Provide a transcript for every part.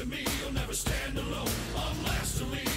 to me, you'll never stand alone. I'm last to leave.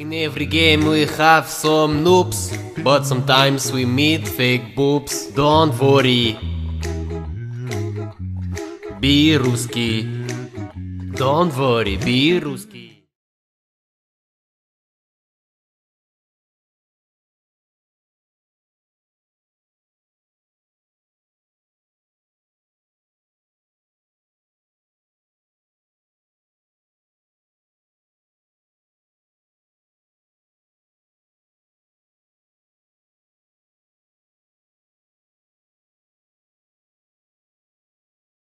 In every game we have some noobs, but sometimes we meet fake boobs. Don't worry. Be Ruski. Don't worry, be Ruski.